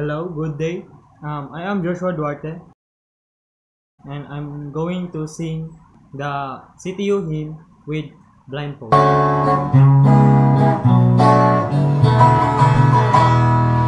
Hello, good day. Um, I am Joshua Duarte, and I'm going to sing the CTU hymn with blindfold.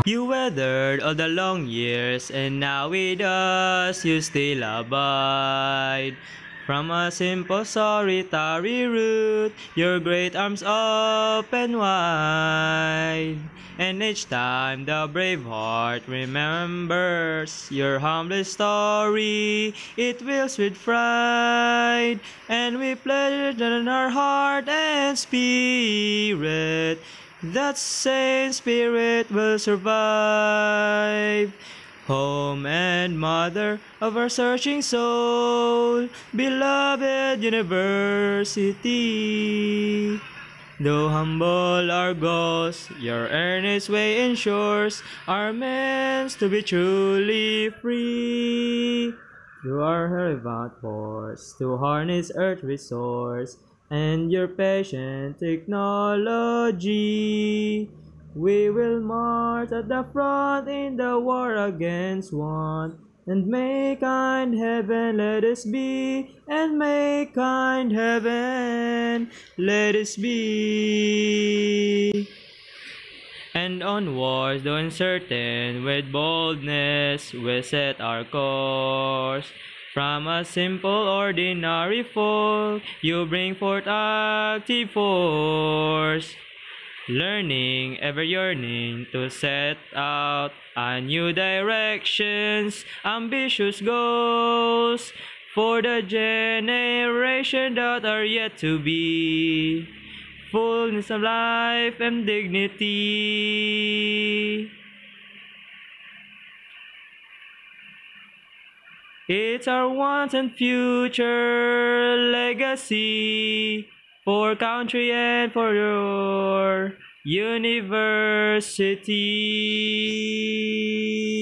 You weathered all the long years, and now with us you still abide. From a simple solitary root, your great arms open wide. And each time the brave heart remembers your humble story, it wills with pride. And we pledge in our heart and spirit that same spirit will survive. Home and mother of our searching soul, beloved university. Though humble our goals, your earnest way ensures our means to be truly free. You are relevant force to harness earth resource and your patient technology. We will march at the front in the war against want. And may kind heaven let us be, and may kind heaven let us be. And onwards, though uncertain, with boldness we'll set our course. From a simple, ordinary folk, you bring forth active force. Learning, ever yearning to set out a new directions, ambitious goals for the generation that are yet to be. Fullness of life and dignity. It's our once and future legacy for country and for your university.